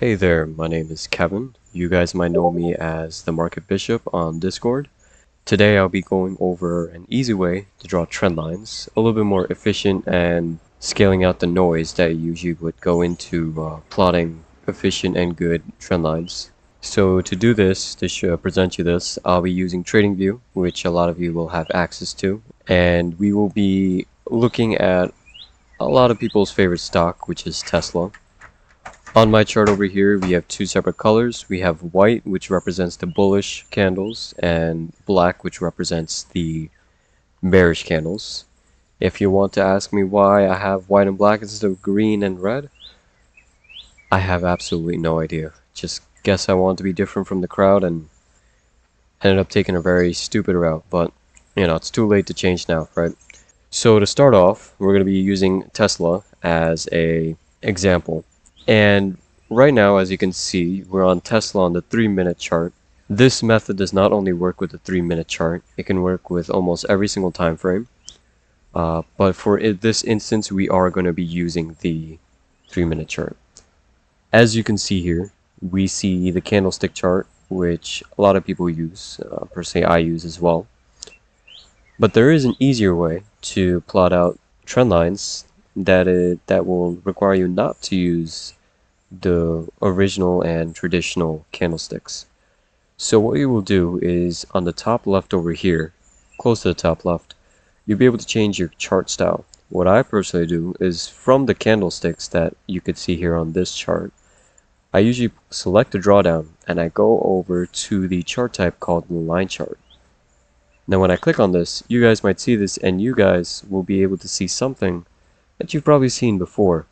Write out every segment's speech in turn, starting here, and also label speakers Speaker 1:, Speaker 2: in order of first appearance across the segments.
Speaker 1: Hey there, my name is Kevin. You guys might know me as the Market Bishop on Discord. Today I'll be going over an easy way to draw trend lines, a little bit more efficient and scaling out the noise that usually would go into uh, plotting efficient and good trend lines. So to do this, to present you this, I'll be using TradingView, which a lot of you will have access to, and we will be looking at a lot of people's favorite stock, which is Tesla. On my chart over here, we have two separate colors. We have white, which represents the bullish candles, and black, which represents the bearish candles. If you want to ask me why I have white and black instead of green and red, I have absolutely no idea. Just guess I want to be different from the crowd and ended up taking a very stupid route, but you know, it's too late to change now, right? So to start off, we're going to be using Tesla as a example. And right now, as you can see, we're on Tesla on the 3 minute chart. This method does not only work with the 3 minute chart, it can work with almost every single time frame. Uh, but for it, this instance, we are going to be using the 3 minute chart. As you can see here, we see the candlestick chart, which a lot of people use, uh, per se I use as well. But there is an easier way to plot out trend lines that it, that will require you not to use the original and traditional candlesticks. So what you will do is on the top left over here, close to the top left, you'll be able to change your chart style. What I personally do is from the candlesticks that you could see here on this chart, I usually select a dropdown and I go over to the chart type called the line chart. Now when I click on this, you guys might see this and you guys will be able to see something that you've probably seen before.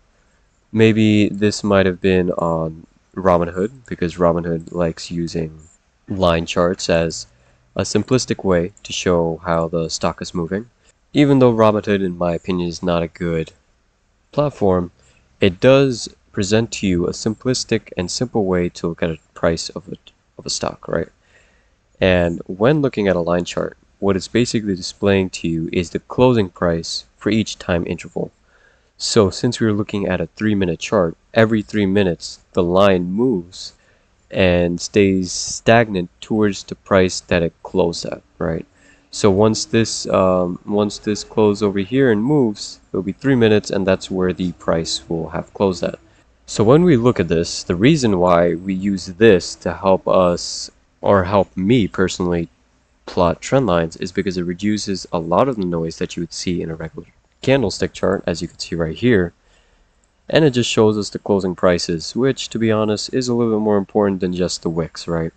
Speaker 1: Maybe this might have been on Robinhood because Robinhood likes using line charts as a simplistic way to show how the stock is moving. Even though Robinhood, in my opinion, is not a good platform, it does present to you a simplistic and simple way to look at a price of a, of a stock, right? And when looking at a line chart, what it's basically displaying to you is the closing price for each time interval. So since we're looking at a three minute chart, every three minutes the line moves and stays stagnant towards the price that it closed at, right? So once this um, once this closes over here and moves, it'll be three minutes, and that's where the price will have closed at. So when we look at this, the reason why we use this to help us or help me personally plot trend lines is because it reduces a lot of the noise that you would see in a regular candlestick chart, as you can see right here. And it just shows us the closing prices, which, to be honest, is a little bit more important than just the wicks, right?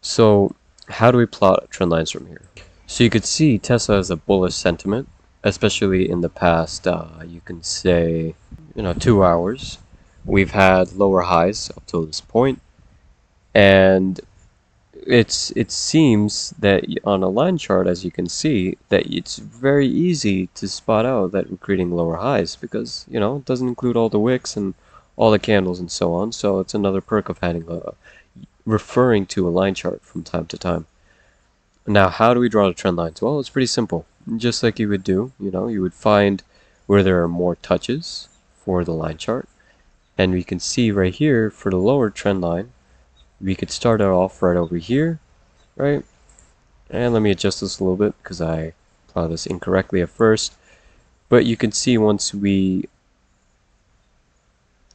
Speaker 1: So, how do we plot trend lines from here? So you could see Tesla has a bullish sentiment, especially in the past, uh, you can say, you know, two hours. We've had lower highs up to this point, and it's it seems that on a line chart, as you can see, that it's very easy to spot out that we're creating lower highs because you know it doesn't include all the wicks and all the candles and so on. So it's another perk of having a referring to a line chart from time to time. Now, how do we draw the trend lines? Well, it's pretty simple. Just like you would do, you know, you would find where there are more touches for the line chart. And we can see right here for the lower trend line, we could start it off right over here, right? And let me adjust this a little bit because I plotted this incorrectly at first. But you can see once we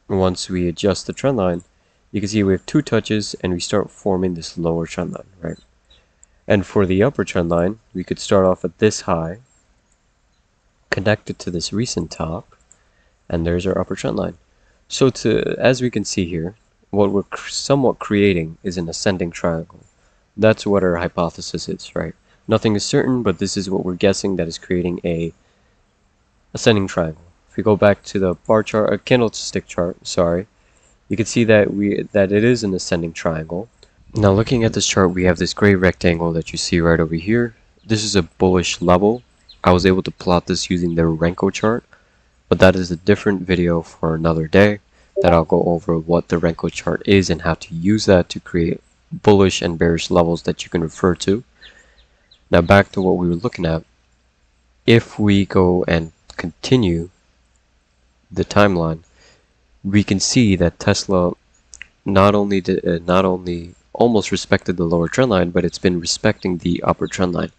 Speaker 1: once we adjust the trend line, you can see we have two touches and we start forming this lower trend line, right? And for the upper trend line, we could start off at this high, connect it to this recent top, and there's our upper trend line. So to, as we can see here, what we're somewhat creating is an ascending triangle. That's what our hypothesis is, right? Nothing is certain, but this is what we're guessing that is creating a ascending triangle. If we go back to the bar chart, a candlestick chart, sorry, you can see that we that it is an ascending triangle. Now looking at this chart, we have this gray rectangle that you see right over here. This is a bullish level. I was able to plot this using the Renko chart, but that is a different video for another day that I'll go over what the Renko chart is and how to use that to create bullish and bearish levels that you can refer to. Now back to what we were looking at. If we go and continue the timeline, we can see that Tesla not only did, uh, not only almost respected the lower trend line, but it's been respecting the upper trend line.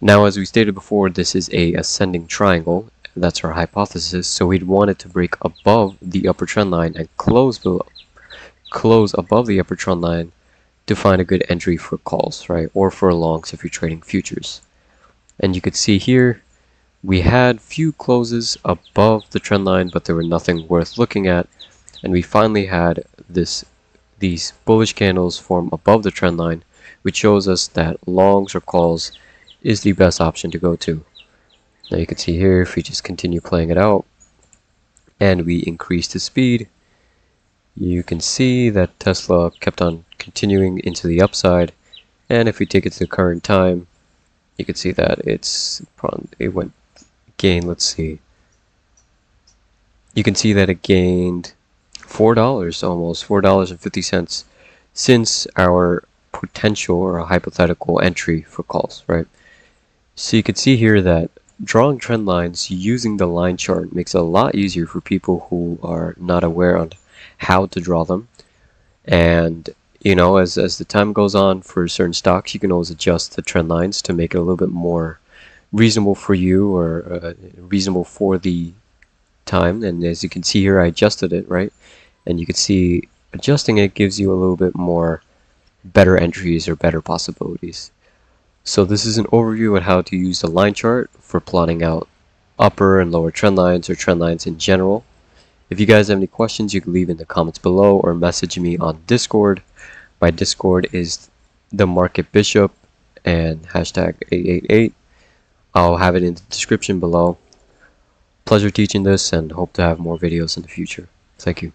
Speaker 1: Now, as we stated before, this is a ascending triangle. That's our hypothesis. So we'd want it to break above the upper trend line and close below, close above the upper trend line to find a good entry for calls, right? Or for longs if you're trading futures. And you could see here, we had few closes above the trend line, but there were nothing worth looking at. And we finally had this these bullish candles form above the trend line, which shows us that longs or calls is the best option to go to. Now you can see here, if we just continue playing it out, and we increase the speed, you can see that Tesla kept on continuing into the upside, and if we take it to the current time, you can see that it's it went gain. Let's see. You can see that it gained four dollars almost four dollars and fifty cents since our potential or a hypothetical entry for calls, right? So you can see here that drawing trend lines using the line chart makes it a lot easier for people who are not aware on how to draw them. And you know, as as the time goes on for certain stocks, you can always adjust the trend lines to make it a little bit more reasonable for you or uh, reasonable for the time. And as you can see here, I adjusted it, right? And you can see adjusting it gives you a little bit more better entries or better possibilities. So this is an overview on how to use the line chart for plotting out upper and lower trend lines or trend lines in general. If you guys have any questions, you can leave in the comments below or message me on Discord. My Discord is the Market Bishop and hashtag 888. I'll have it in the description below. Pleasure teaching this and hope to have more videos in the future. Thank you.